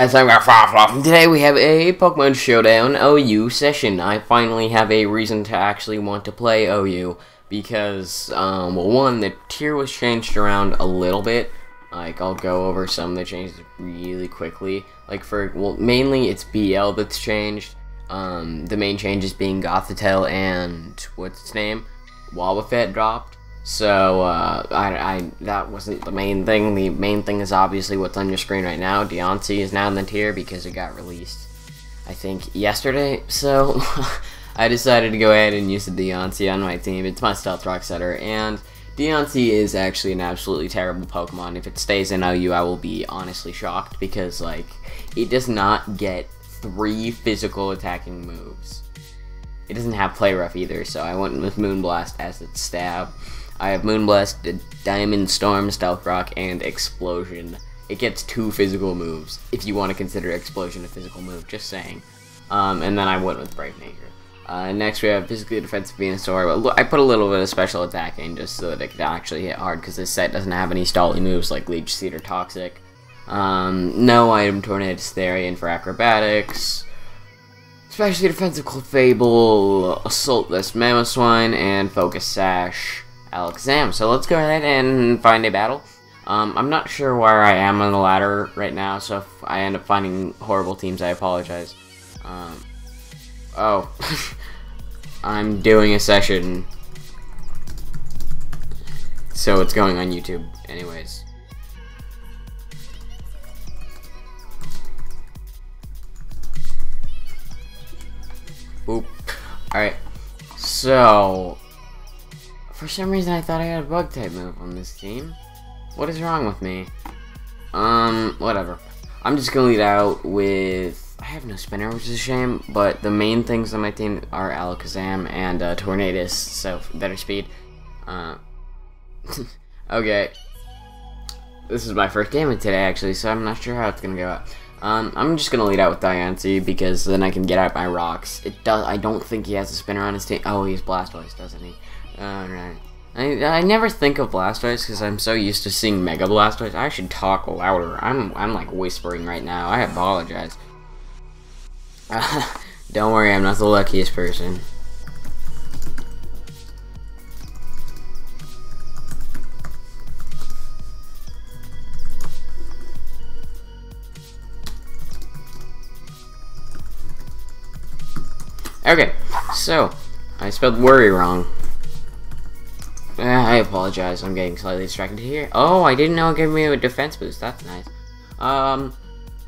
As I'm and today we have a Pokemon Showdown OU session. I finally have a reason to actually want to play OU because, um, well, one, the tier was changed around a little bit. Like, I'll go over some of the changes really quickly. Like, for, well, mainly it's BL that's changed. Um, the main changes being Gothitelle and, what's its name? Wobbuffet dropped. So, uh, I, I, that wasn't the main thing. The main thing is obviously what's on your screen right now. Diancie is now in the tier because it got released, I think, yesterday. So, I decided to go ahead and use the Diancie on my team. It's my Stealth Rock setter, and Diancie is actually an absolutely terrible Pokemon. If it stays in OU, I will be honestly shocked because, like, it does not get three physical attacking moves. It doesn't have Play Rough either, so I went with Moonblast as its stab. I have Moonblast, Diamond Storm, Stealth Rock, and Explosion. It gets two physical moves, if you want to consider Explosion a physical move, just saying. Um, and then I went with Brave Nature. Uh, next we have Physically Defensive Venusaur, but I put a little bit of special attack in just so that it can actually hit hard, because this set doesn't have any stally moves like Leech Seed or Toxic. Um, no item Tornadus Therian for acrobatics. Especially defensive Clefable, Assault Vest Mamoswine, and Focus Sash. Alakazam. So let's go ahead and find a battle. Um, I'm not sure where I am on the ladder right now, so if I end up finding horrible teams, I apologize. Um, oh, I'm doing a session, so it's going on YouTube anyways. Oop. Alright, so for some reason, I thought I had a bug type move on this team. What is wrong with me? Um, whatever. I'm just gonna lead out with... I have no spinner, which is a shame, but the main things on my team are Alakazam and uh, Tornadus, so better speed. Uh, okay. This is my first game of today, actually, so I'm not sure how it's gonna go out. Um, I'm just gonna lead out with Diancie because then I can get out my rocks. It does. I don't think he has a spinner on his team. Oh, he has Blastoise, doesn't he? Alright. I, I never think of Blastoise because I'm so used to seeing Mega Blastoise. I should talk louder. I'm, I'm like whispering right now. I apologize. Don't worry, I'm not the luckiest person. Okay, so, I spelled worry wrong. I apologize, I'm getting slightly distracted here. Oh, I didn't know it gave me a defense boost, that's nice. Um,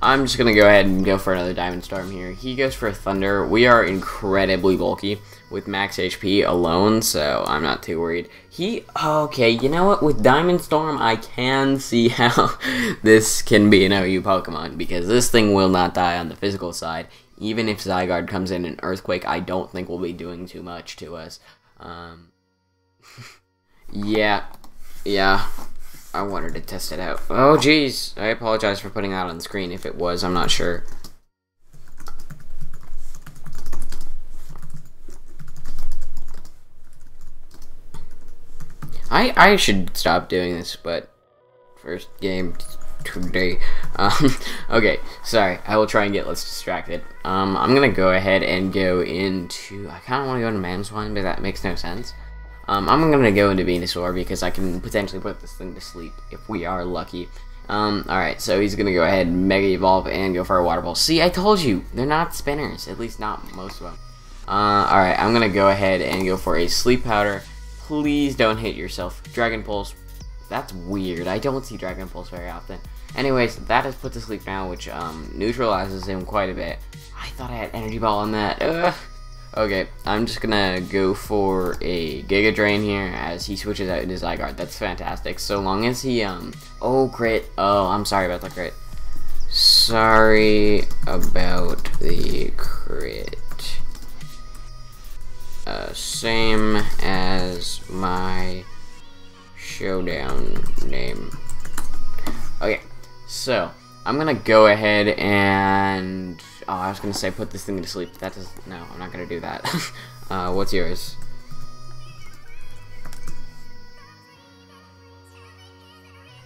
I'm just gonna go ahead and go for another Diamond Storm here. He goes for Thunder. We are incredibly bulky with max HP alone, so I'm not too worried. He, okay, you know what? With Diamond Storm, I can see how this can be an OU Pokemon, because this thing will not die on the physical side. Even if Zygarde comes in an Earthquake, I don't think we'll be doing too much to us. Um, yeah. Yeah. I wanted to test it out. Oh, jeez. I apologize for putting that on the screen. If it was, I'm not sure. I I should stop doing this, but first game today. Um, okay, sorry. I will try and get less distracted. Um, I'm gonna go ahead and go into. I kind of want to go into Mamoswine, but that makes no sense. Um, I'm gonna go into Venusaur because I can potentially put this thing to sleep if we are lucky. Um, alright, so he's gonna go ahead and Mega Evolve and go for a Water Ball. See, I told you, they're not spinners, at least not most of them. Uh, alright, I'm gonna go ahead and go for a Sleep Powder. Please don't hit yourself. Dragon Pulse, that's weird. I don't see Dragon Pulse very often. Anyways, that is put to sleep now, which um, neutralizes him quite a bit. I thought I had Energy Ball on that. Ugh. Okay, I'm just gonna go for a Giga Drain here as he switches out into Zygarde. That's fantastic. So long as he, um, oh, crit. Oh, I'm sorry about the crit. Sorry about the crit. Uh, same as my showdown name. Okay, so, I'm gonna go ahead and Oh, I was gonna say put this thing to sleep. That does no, I'm not gonna do that. uh, what's yours?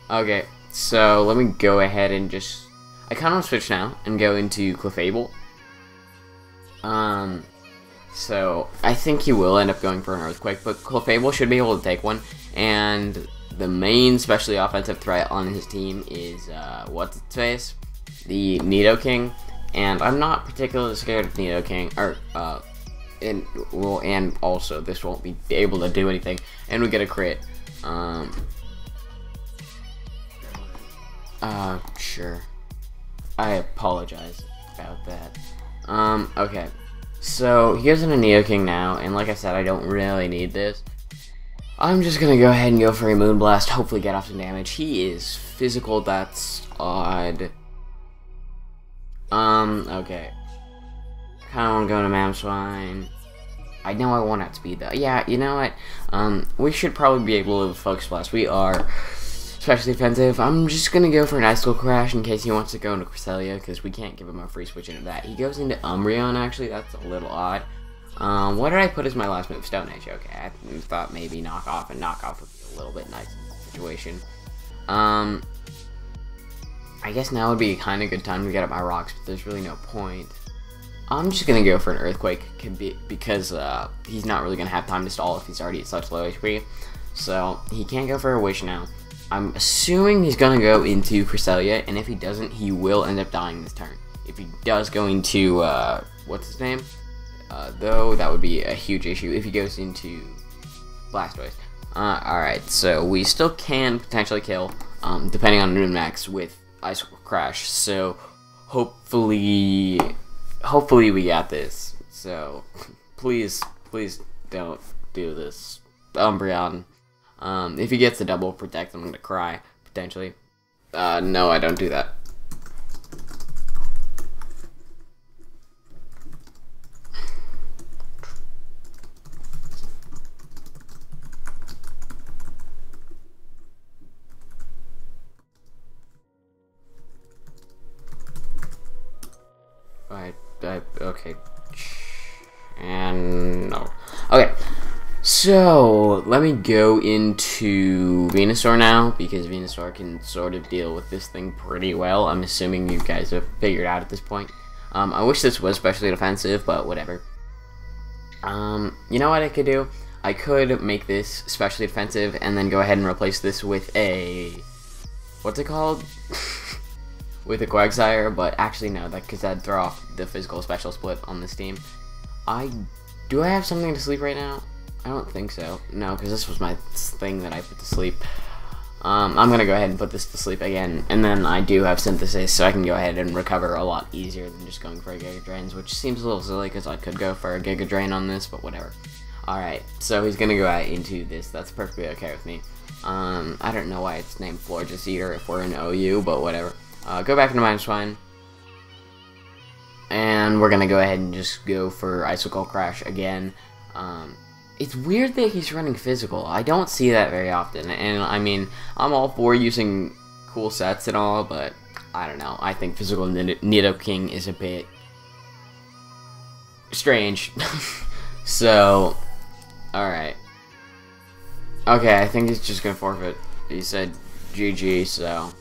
Okay, so let me go ahead and just. I kind of want to switch now and go into Clefable. Um, so I think he will end up going for an Earthquake, but Clefable should be able to take one. And the main, especially offensive threat on his team is uh, what's its face, the Nidoking. And I'm not particularly scared of Neo Nidoking, or uh, and well, and also this won't be able to do anything, and we get a crit. Um, uh, sure. I apologize about that. Um, okay. So, here's an King now, and like I said, I don't really need this. I'm just gonna go ahead and go for a Moonblast, hopefully get off some damage. He is physical, that's odd. Um, okay. Kinda wanna go to Mamoswine. I know I want to be though. Yeah, you know what? Um, we should probably be able to Focus Blast. We are especially defensive. I'm just gonna go for an Icicle Crash in case he wants to go into Cresselia, because we can't give him a free switch into that. He goes into Umbreon, actually, that's a little odd. Um, what did I put as my last move? Stone Edge, okay. I thought maybe Knock Off, and Knock Off would be a little bit nice situation. Um, I guess now would be a kind of good time to get up my rocks, but there's really no point. I'm just gonna go for an Earthquake because uh, he's not really gonna have time to stall if he's already at such low HP. So he can't go for a Wish now. I'm assuming he's gonna go into Cresselia, and if he doesn't, he will end up dying this turn. If he does go into uh, what's his name, uh, though, that would be a huge issue if he goes into Blastoise. Uh, Alright, so we still can potentially kill, um, depending on Max with Ice Crash. So hopefully hopefully we got this. So, please, please don't do this. Umbreon. Um, if he gets a double protect, I'm gonna cry, potentially. Uh, no, I don't do that. Alright, uh, okay. And no. Okay. So, let me go into Venusaur now, because Venusaur can sort of deal with this thing pretty well. I'm assuming you guys have figured out at this point. Um, I wish this was specially defensive, but whatever. Um, you know what I could do? I could make this specially defensive, and then go ahead and replace this with a... What's it called? with a Quagsire, but actually no, that because that'd throw off the physical special split on this team. I do I have something to sleep right now? I don't think so. No, because this was my thing that I put to sleep. Um, I'm gonna go ahead and put this to sleep again, and then I do have synthesis, so I can go ahead and recover a lot easier than just going for a Giga Drains, which seems a little silly because I could go for a Giga Drain on this, but whatever. Alright, so he's gonna go out into this. That's perfectly okay with me. Um, I don't know why it's named Florges Eater if we're in OU, but whatever. Uh, go back into Mamoswine. And we're gonna go ahead and just go for Icicle Crash again. Um, it's weird that he's running physical. I don't see that very often. And I mean, I'm all for using cool sets and all, but I don't know. I think physical Nidoking is a bit strange. so, alright. Okay, I think he's just gonna forfeit. He said GG, so.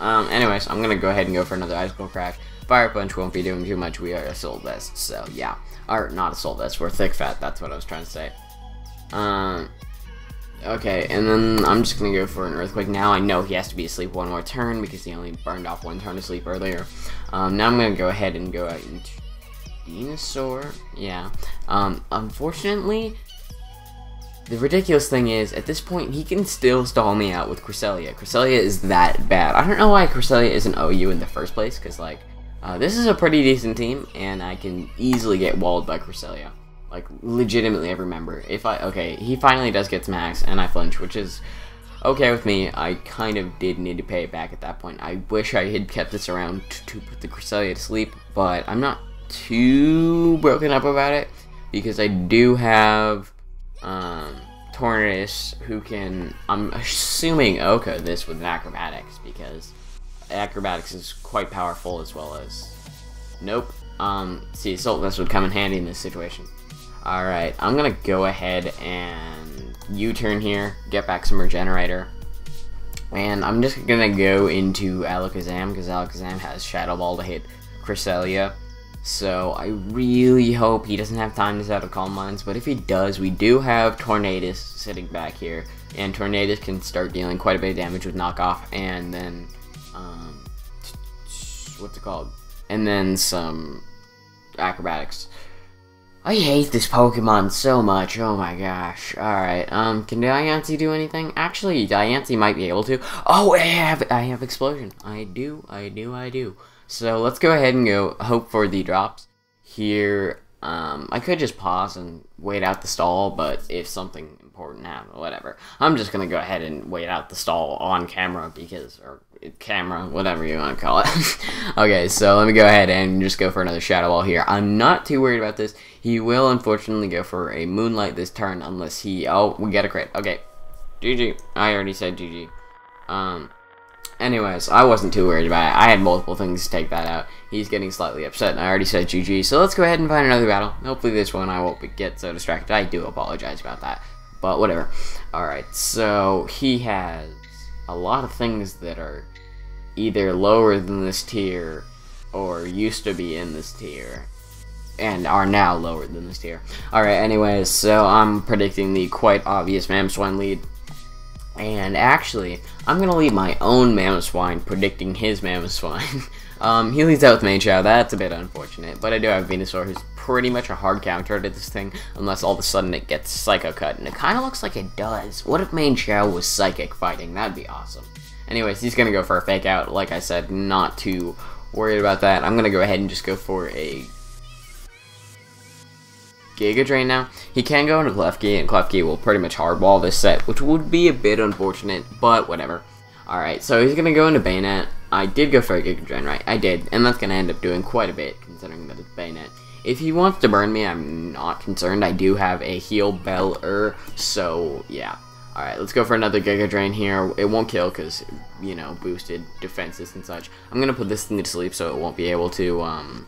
Um, anyways, I'm gonna go ahead and go for another Icicle Crash. Fire Punch won't be doing too much. We are Assault Vest, so yeah. Or, not Assault Vest, we're Thick Fat, that's what I was trying to say. Um, okay, and then I'm just gonna go for an Earthquake now. I know he has to be asleep one more turn because he only burned off one turn of sleep earlier. Um, now I'm gonna go ahead and go out into Venusaur. Yeah. Um, unfortunately, the ridiculous thing is, at this point, he can still stall me out with Cresselia. Cresselia is that bad. I don't know why Cresselia isn't OU in the first place, because, like, uh, this is a pretty decent team, and I can easily get walled by Cresselia. Like, legitimately every member. If I, okay, he finally does get max, and I flinch, which is okay with me. I kind of did need to pay it back at that point. I wish I had kept this around to put the Cresselia to sleep, but I'm not too broken up about it, because I do have um, Tornadus, who can, I'm assuming Oka this with an Acrobatics, because Acrobatics is quite powerful as well as, nope, um, see, Assault would come in handy in this situation. Alright, I'm gonna go ahead and U-turn here, get back some Regenerator, And I'm just gonna go into Alakazam, because Alakazam has Shadow Ball to hit Cresselia. So I really hope he doesn't have time to set up Calm Minds, but if he does, we do have Tornadus sitting back here, and Tornadus can start dealing quite a bit of damage with Knockoff, and then, um, what's it called? And then some Acrobatics. I hate this Pokemon so much, oh my gosh. Alright, um, can Diancie do anything? Actually, Diancie might be able to. Oh, I have, I have Explosion. I do, I do, I do. So let's go ahead and go hope for the drops here. Um, I could just pause and wait out the stall, but if something important happens, whatever. I'm just gonna go ahead and wait out the stall on camera because, or camera, whatever you want to call it. okay, so let me go ahead and just go for another Shadow Ball here. I'm not too worried about this. He will unfortunately go for a Moonlight this turn unless he, oh, we get a crit. Okay, GG. I already said GG. Um, Anyways, I wasn't too worried about it. I had multiple things to take that out. He's getting slightly upset, and I already said GG. So let's go ahead and find another battle. Hopefully this one I won't get so distracted. I do apologize about that. But whatever. Alright, so he has a lot of things that are either lower than this tier or used to be in this tier and are now lower than this tier. Alright, anyways, so I'm predicting the quite obvious Mamoswine lead. And actually, I'm going to leave my own Mamoswine predicting his Mamoswine. um, he leads out with Machop, that's a bit unfortunate, but I do have Venusaur who's pretty much a hard counter to this thing, unless all of a sudden it gets Psycho Cut, and it kind of looks like it does. What if Machop was Psychic fighting? That'd be awesome. Anyways, he's going to go for a Fake Out, like I said, not too worried about that. I'm going to go ahead and just go for a Giga Drain now. He can go into Klefki, and Klefki will pretty much hardball this set, which would be a bit unfortunate, but whatever. Alright, so he's going to go into Banette. I did go for a Giga Drain, right? I did, and that's going to end up doing quite a bit, considering that it's Banette. If he wants to burn me, I'm not concerned. I do have a Heal Beller, so yeah. Alright, let's go for another Giga Drain here. It won't kill because, you know, boosted defenses and such. I'm going to put this thing to sleep so it won't be able to, um,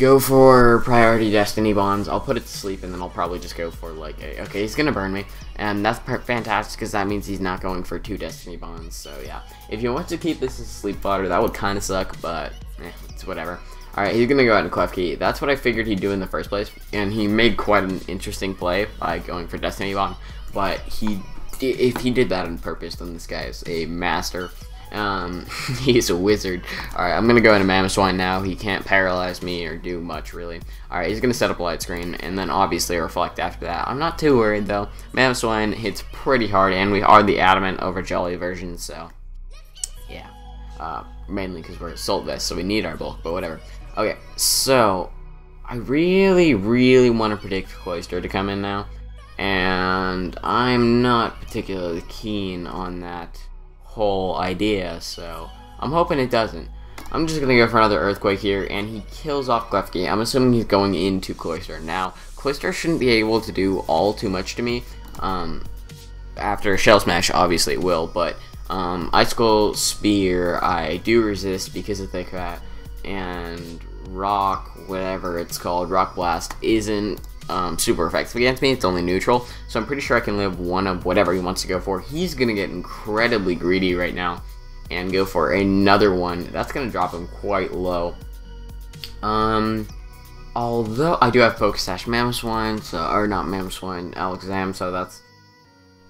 go for priority destiny bonds. I'll put it to sleep and then I'll probably just go for like a, okay, he's gonna burn me. And that's fantastic because that means he's not going for two destiny bonds. So yeah, if you want to keep this as sleep fodder, that would kind of suck, but eh, it's whatever. Alright, he's gonna go out and Klefki. That's what I figured he'd do in the first place. And he made quite an interesting play by going for destiny bond. But he, if he did that on purpose, then this guy is a master um, he's a wizard. Alright, I'm gonna go into Mamoswine now. He can't paralyze me or do much, really. Alright, he's gonna set up a light screen, and then obviously Reflect after that. I'm not too worried, though. Mamoswine hits pretty hard, and we are the Adamant over Jolly version, so... Yeah. Uh, mainly because we're Assault Vest, so we need our bulk, but whatever. Okay, so... I really, really want to predict Cloyster to come in now. And I'm not particularly keen on that whole idea, so I'm hoping it doesn't. I'm just gonna go for another Earthquake here, and he kills off Klefki. I'm assuming he's going into Cloyster. Now, Cloyster shouldn't be able to do all too much to me. Um, after Shell Smash, obviously it will, but um, Icicle Spear, I do resist because of Thick Fat, and Rock, whatever it's called, Rock Blast, isn't um, super effective against me. It's only neutral, so I'm pretty sure I can live one of whatever he wants to go for. He's going to get incredibly greedy right now and go for another one. That's going to drop him quite low. Um, although I do have Pokesash Mamoswine, so, or not Mamoswine, Alakazam, so that's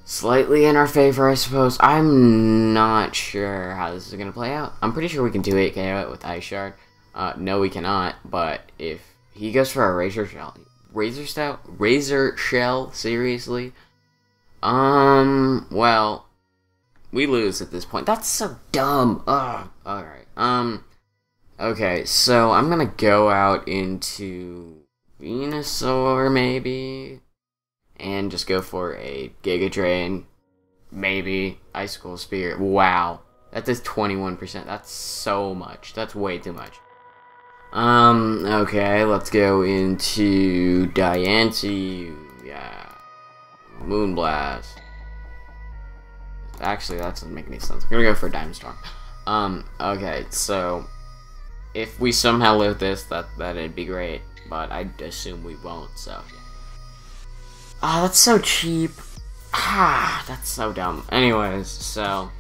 slightly in our favor, I suppose. I'm not sure how this is going to play out. I'm pretty sure we can do 8k out with Ice Shard. Uh, no, we cannot, but if he goes for a Razor Shell, Razor Stout? Razor Shell? Seriously? Um, well, we lose at this point. That's so dumb. Ugh. Alright. Um, okay, so I'm gonna go out into Venusaur, maybe? And just go for a Giga Drain. Maybe. Icicle Spear. Wow. That does 21%. That's so much. That's way too much. Um, okay, let's go into Diancie. Yeah. Moonblast. Actually, that doesn't make any sense. I'm gonna go for Diamond Storm. Um, okay, so if we somehow live this, that that'd be great. But I assume we won't, so. Ah, oh, that's so cheap. Ah, that's so dumb. Anyways, so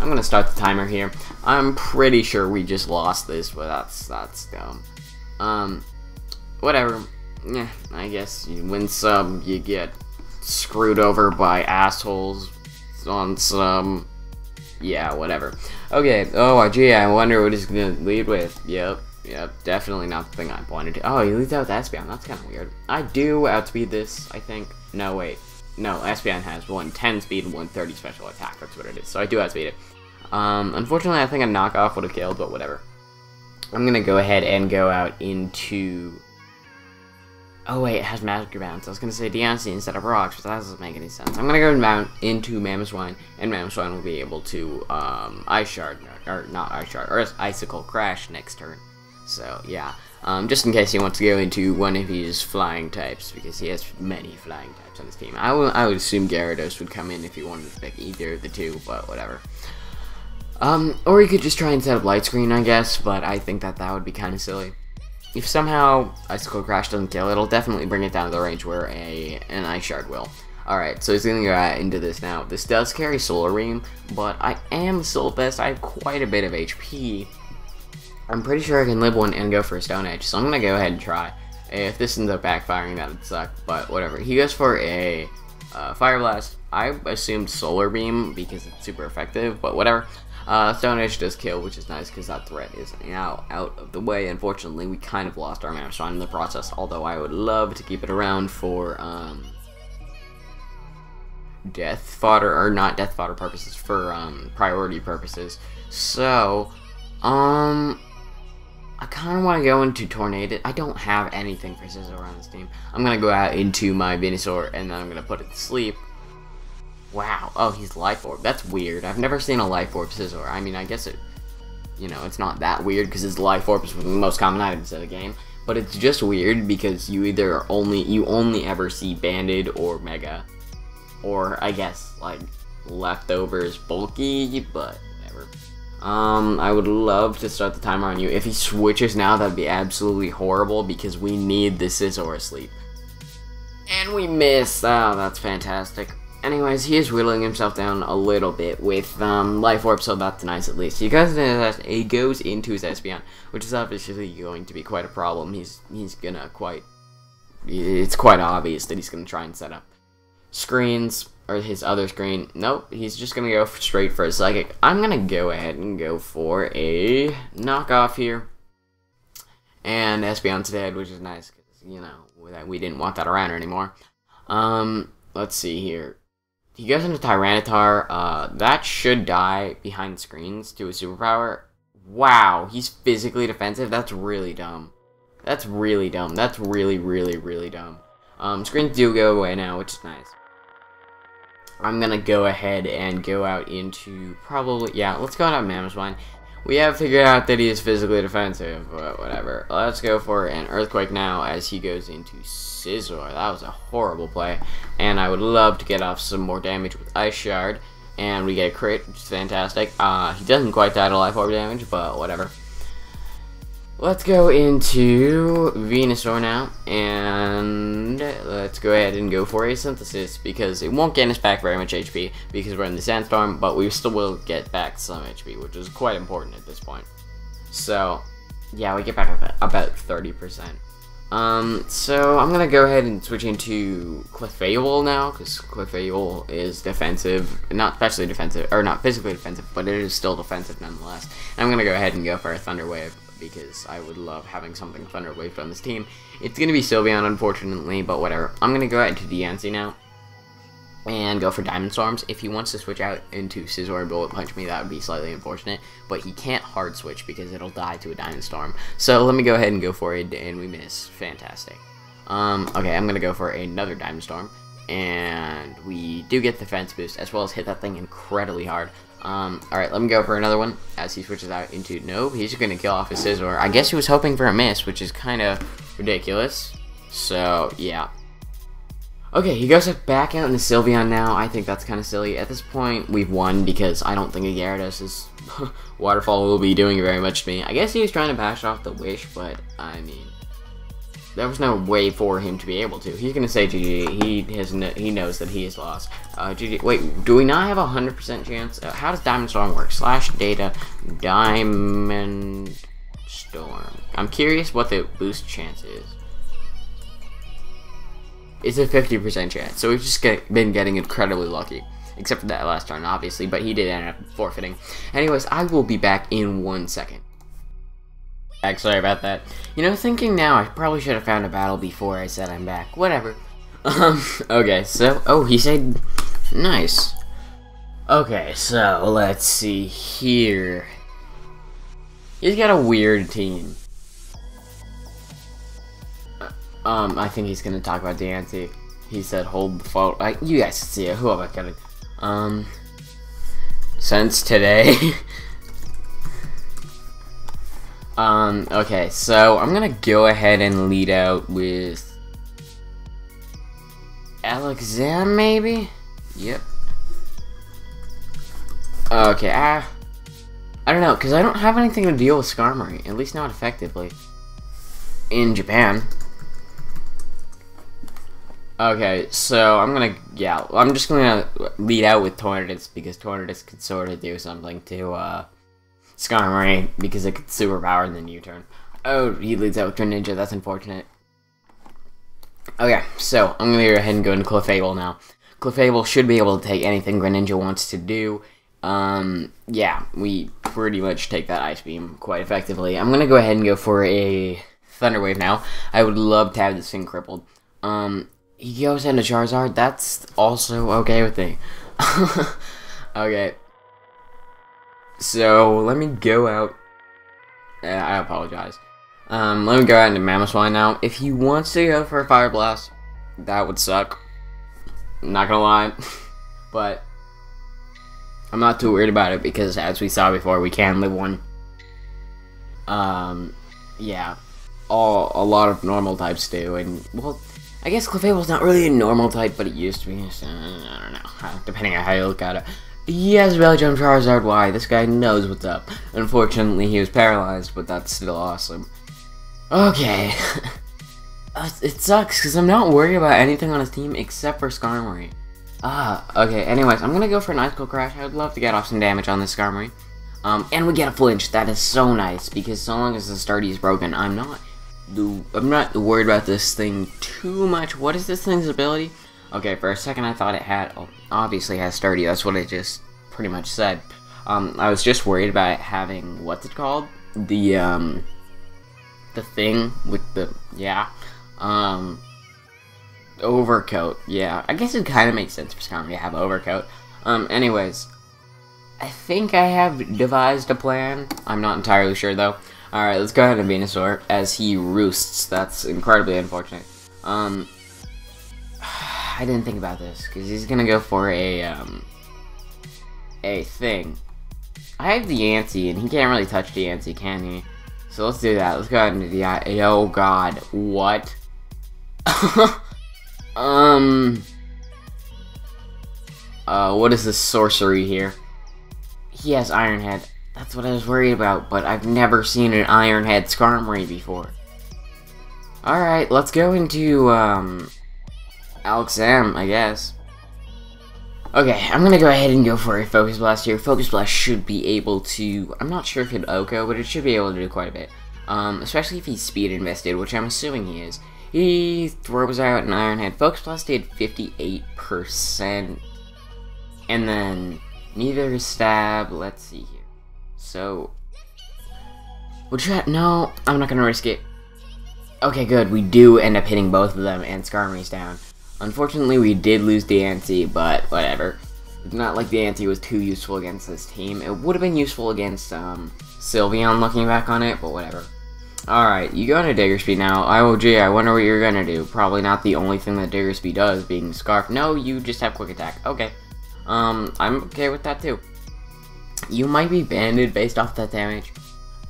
I'm gonna start the timer here. I'm pretty sure we just lost this, but that's that's dumb. Um, whatever. Yeah, I guess you win some, you get screwed over by assholes on some. Yeah, whatever. Okay. Oh, gee, I wonder what he's gonna lead with. Yep. Yep, definitely not the thing I wanted to. Oh, he leads out with Espeon. That's kind of weird. I do outspeed this, I think. No, wait. No, Espeon has 110 speed and 130 special attack. That's what it is. So I do outspeed it. Um, unfortunately, I think a knockoff would have killed, but whatever. I'm going to go ahead and go out into... Oh, wait, it has Magic Bounce. I was going to say Diancie instead of Rocks, but that doesn't make any sense. I'm going to go mount into Mamoswine, and Mamoswine will be able to um, Ice Shard, or not Ice Shard, or Icicle Crash next turn. So, yeah. Um, just in case he wants to go into one of his flying types, because he has many flying types on his team. I, I would assume Gyarados would come in if he wanted to pick either of the two, but whatever. Um, or he could just try and set up Light Screen, I guess, but I think that that would be kind of silly. If somehow Icicle Crash doesn't kill, it'll definitely bring it down to the range where a an Ice Shard will. Alright, so he's to go into this now. This does carry Solar Beam, but I am still best. I have quite a bit of HP, I'm pretty sure I can live one and go for a Stone Edge, so I'm gonna go ahead and try. If this ends up backfiring, that would suck, but whatever. He goes for a uh, Fire Blast. I assumed Solar Beam because it's super effective, but whatever. Uh, Stone Edge does kill, which is nice because that threat is now out of the way. Unfortunately, we kind of lost our Mamoswine in the process, although I would love to keep it around for um, death fodder, or not death fodder purposes, for um, priority purposes. So, um, I kind of want to go into Tornadus. I don't have anything for Scizor on this team. I'm going to go out into my Venusaur, and then I'm going to put it to sleep. Wow. Oh, he's Life Orb. That's weird. I've never seen a Life Orb Scizor. I mean, I guess it, you know, it's not that weird, because his Life Orb is one of the most common items in the game. But it's just weird, because you either only, you only ever see Banded or Mega. Or, I guess, like, Leftovers Bulky, but whatever. Um, I would love to start the timer on you. If he switches now, that'd be absolutely horrible because we need the Scizor asleep. And we miss. Oh, that's fantastic. Anyways, he is whittling himself down a little bit with um, Life Orb, so that's nice at least. He goes into, he goes into his Espeon, which is obviously going to be quite a problem. He's he's gonna quite. It's quite obvious that he's gonna try and set up screens or his other screen. Nope, he's just gonna go straight for a psychic. I'm gonna go ahead and go for a knockoff here. And Espeon's dead, which is nice, because, you know, that we didn't want that around anymore. Um, let's see here. He goes into Tyranitar. Uh, that should die behind screens to a superpower. Wow, he's physically defensive? That's really dumb. That's really dumb. That's really, really, really dumb. Um, screens do go away now, which is nice. I'm gonna go ahead and go out into probably, yeah, let's go out on Mammoth Mamoswine. We have figured out that he is physically defensive, but whatever. Let's go for an Earthquake now as he goes into Scizor. That was a horrible play, and I would love to get off some more damage with Ice Shard, and we get a crit, which is fantastic. Uh, he doesn't quite die to Life Orb damage, but whatever. Let's go into Venusaur now, and let's go ahead and go for a Synthesis, because it won't get us back very much HP, because we're in the Sandstorm, but we still will get back some HP, which is quite important at this point. So, yeah, we get back about 30%. Um, so I'm gonna go ahead and switch into Clefable now, because Clefable is defensive, not especially defensive, or not physically defensive, but it is still defensive nonetheless. I'm gonna go ahead and go for a Thunder Wave because I would love having something Thunder Wave on this team. It's going to be Sylveon, unfortunately, but whatever. I'm going to go out into Diancie now and go for Diamond Storms. If he wants to switch out into Scizor and Bullet Punch me, that would be slightly unfortunate, but he can't hard switch because it'll die to a Diamond Storm. So let me go ahead and go for it, and we miss. Fantastic. Um, okay, I'm going to go for another Diamond Storm, and we do get the Fence Boost, as well as hit that thing incredibly hard. Um, alright, let me go for another one as he switches out into Nope. He's going to kill off his Scizor. I guess he was hoping for a miss, which is kind of ridiculous. So, yeah. Okay, he goes back out into Sylveon now. I think that's kind of silly. At this point, we've won because I don't think a Gyarados' Waterfall will be doing very much to me. I guess he was trying to bash off the Wish, but, I mean... there was no way for him to be able to. He's gonna say GG. He has no, he knows that he is lost. Uh, GG. Wait, do we not have a hundred percent chance? Uh, how does Diamond Storm work? Slash data Diamond Storm. I'm curious what the boost chance is. It's a 50% chance, so we've just get, been getting incredibly lucky. Except for that last turn, obviously, but he did end up forfeiting. Anyways, I will be back in one second. Back, sorry about that. You know, thinking now, I probably should have found a battle before I said I'm back. Whatever. Um, okay, so, oh, he said, nice. Okay, so, let's see here. He's got a weird team. Uh, um, I think he's gonna talk about Diancie. He said, hold the phone. I, you guys can see it. Who am I gonna... Um, since today... Um, okay, so I'm gonna go ahead and lead out with Alexam, maybe? Yep. Okay, ah. I don't know, because I don't have anything to deal with Skarmory, at least not effectively. In Japan. Okay, so I'm gonna, yeah, I'm just gonna lead out with Tornadus, because Tornadus could sort of do something to, uh, Skarmory because it could superpower and then U-turn. Oh, he leads out with Greninja, that's unfortunate. Okay, so I'm gonna go ahead and go into Clefable now. Clefable should be able to take anything Greninja wants to do. Um, yeah, we pretty much take that Ice Beam quite effectively. I'm gonna go ahead and go for a Thunder Wave now. I would love to have this thing crippled. Um, he goes into Charizard, that's also okay with me. okay, so let me go out. Uh, I apologize. Um, let me go out into Mamoswine now. If he wants to go for a Fire Blast, that would suck. I'm not gonna lie. but I'm not too worried about it because as we saw before, we can live one. Um, yeah. All, a lot of normal types do, and, well, I guess Clefable's not really a normal type, but it used to be, so, I don't know, depending on how you look at it. Yes, Belly Drum Charizard Why? This guy knows what's up. Unfortunately, he was paralyzed, but that's still awesome. Okay. uh, it sucks, because I'm not worried about anything on his team except for Skarmory. Ah, okay, anyways, I'm gonna go for an Icicle Crash. I would love to get off some damage on this Skarmory. Um, and we get a flinch. That is so nice, because so long as the Sturdy is broken, I'm not... I'm not worried about this thing too much. What is this thing's ability? Okay, for a second I thought it had, obviously has sturdy, that's what it just pretty much said. Um, I was just worried about having, what's it called? The, um, the thing with the, yeah, um, overcoat, yeah. I guess it kind of makes sense for Skarmory to have overcoat. Um, anyways, I think I have devised a plan. I'm not entirely sure, though. Alright, let's go ahead and Venusaur as he roosts. That's incredibly unfortunate. Um, I didn't think about this because he's gonna go for a um a thing. I have the Diancie and he can't really touch the Diancie, can he? So let's do that. Let's go ahead and do the oh god, what? um uh what is this sorcery here? He has Iron Head. That's what I was worried about, but I've never seen an Iron Head Skarmory before. Alright, let's go into um Alexam, I guess. Okay, I'm gonna go ahead and go for a Focus Blast here. Focus Blast should be able to... I'm not sure if it OHKO, but it should be able to do quite a bit. Um, especially if he's speed invested, which I'm assuming he is. He throws out an Iron Head. Focus Blast did 58%. And then, neither stab, let's see here. So, would you have... no, I'm not gonna risk it. Okay, good, we do end up hitting both of them, and Skarmory's down. Unfortunately, we did lose Diancie, but whatever. It's not like Diancie was too useful against this team. It would have been useful against um, Sylveon looking back on it, but whatever. Alright, you go into Diggersby now. IOG, I wonder what you're gonna do. Probably not the only thing that Diggersby does, being Scarf. No, you just have Quick Attack. Okay. Um, I'm okay with that too. You might be banded based off that damage.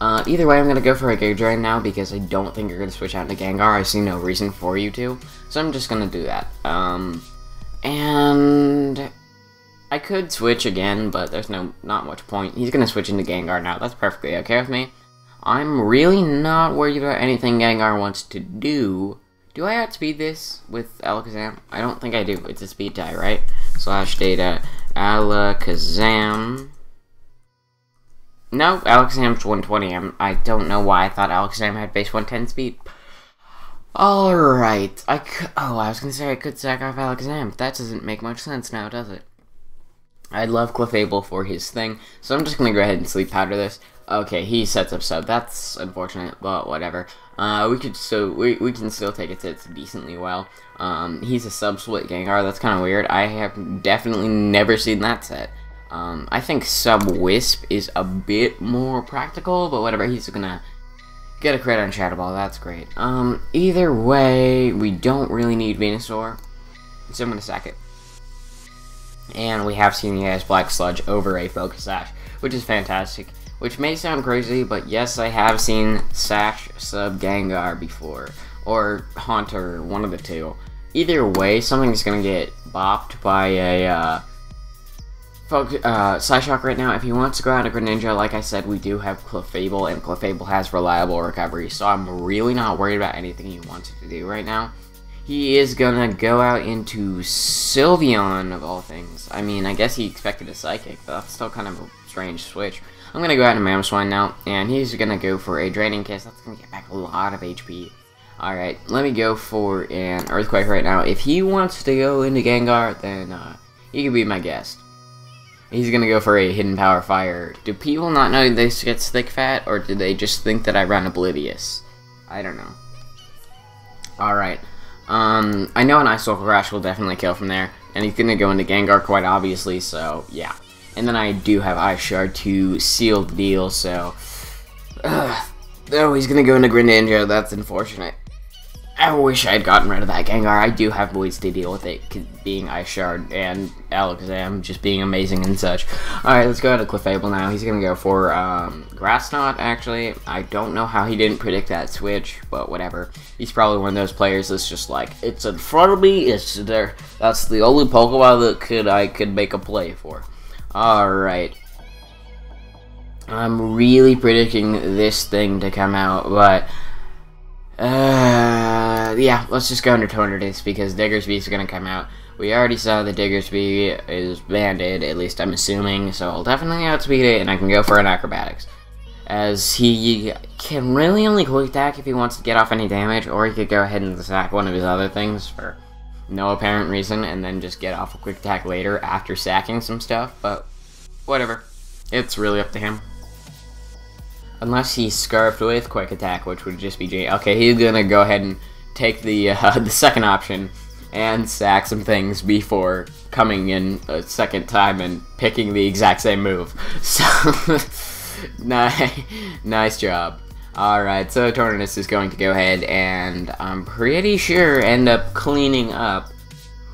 Uh, either way, I'm going to go for a Giga now because I don't think you're going to switch out to Gengar. I see no reason for you to, so I'm just going to do that. Um, and I could switch again, but there's no not much point. He's going to switch into Gengar now. That's perfectly okay with me. I'm really not worried about anything Gengar wants to do. Do I outspeed this with Alakazam? I don't think I do. It's a speed tie, right? Slash data Alakazam. No, Alex Alakazam's 120. I'm, I don't know why I thought Alex Alakazam had base 110 speed. Alright. I oh, I was gonna say I could sack off Alex Alakazam. That doesn't make much sense now, does it? I love Clefable for his thing, so I'm just gonna go ahead and sleep powder this. Okay, he sets up sub. That's unfortunate, but whatever. Uh, we could so we, we can still take it to decently well. Um, he's a sub split Gengar. That's kind of weird. I have definitely never seen that set. Um, I think sub Wisp is a bit more practical, but whatever. He's gonna get a crit on Shadow Ball. That's great. Um, either way, we don't really need Venusaur, so I'm gonna sack it. And we have seen the guys Black Sludge over a Focus Sash, which is fantastic. Which may sound crazy, but yes, I have seen Sash sub Gengar before. Or Haunter, one of the two. Either way, something's gonna get bopped by a, uh, Folk, uh, Psyshock right now, if he wants to go out of Greninja, like I said, we do have Clefable, and Clefable has reliable recovery, so I'm really not worried about anything he wants to do right now. He is gonna go out into Sylveon, of all things. I mean, I guess he expected a Psychic, but that's still kind of a strange switch. I'm to go out and Mamoswine now, and he's to go for a Draining Kiss. That's to get back a lot of HP. Alright, let me go for an Earthquake right now. If he wants to go into Gengar, then uh, he can be my guest. He's to go for a Hidden Power Fire. Do people not know this gets Thick Fat, or do they just think that I run Oblivious? I don't know. Alright. Um, I know an Icicle Crash will definitely kill from there, and he's to go into Gengar quite obviously, so yeah. And then I do have Ice Shard to seal the deal, so... Uh, oh, he's gonna go into Greninja, that's unfortunate. I wish I had gotten rid of that Gengar. I do have ways to deal with it, being Ice Shard and Alakazam just being amazing and such. Alright, let's go to Clefable now. He's gonna go for um, Grass Knot, actually. I don't know how he didn't predict that switch, but whatever. He's probably one of those players that's just like, it's in front of me, it's there. That's the only Pokemon that could I could make a play for. Alright. I'm really predicting this thing to come out, but... Uh, yeah, let's just go under Tornadus because Diggersby is going to come out. We already saw that Diggersby is banded, at least I'm assuming, so I'll definitely outspeed it, and I can go for an Acrobatics. As he can really only quick attack if he wants to get off any damage, or he could go ahead and sack one of his other things for no apparent reason, and then just get off a quick attack later after sacking some stuff, but whatever. It's really up to him. Unless he's scarfed with quick attack, which would just be J. Okay, he's gonna go ahead and take the uh, the second option and sack some things before coming in a second time and picking the exact same move. So, nice, nice job. Alright, so Tornadus is going to go ahead and I'm pretty sure end up cleaning up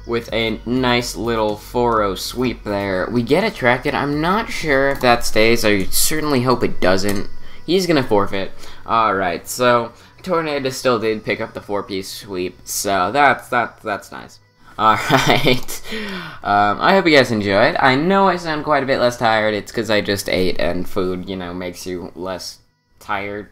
with a nice little 4 sweep there. We get attracted. I'm not sure if that stays. I certainly hope it doesn't. He's going to forfeit. Alright, so Tornadus still did pick up the 4-piece sweep, so that's, that, that's nice. Alright, um, I hope you guys enjoyed. I know I sound quite a bit less tired. It's because I just ate and food, you know, makes you less tired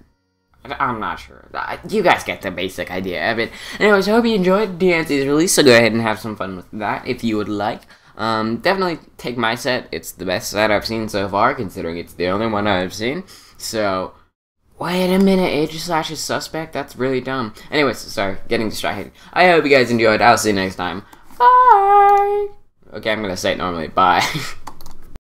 I'm not sure. You guys get the basic idea of it. Anyways, I hope you enjoyed Diancie's release, so go ahead and have some fun with that if you would like. Um, definitely take my set. It's the best set I've seen so far, considering it's the only one I've seen. So, wait a minute, Aegislash is suspect? That's really dumb. Anyways, sorry, getting distracted. I hope you guys enjoyed. I'll see you next time. Bye! Okay, I'm gonna say it normally. Bye.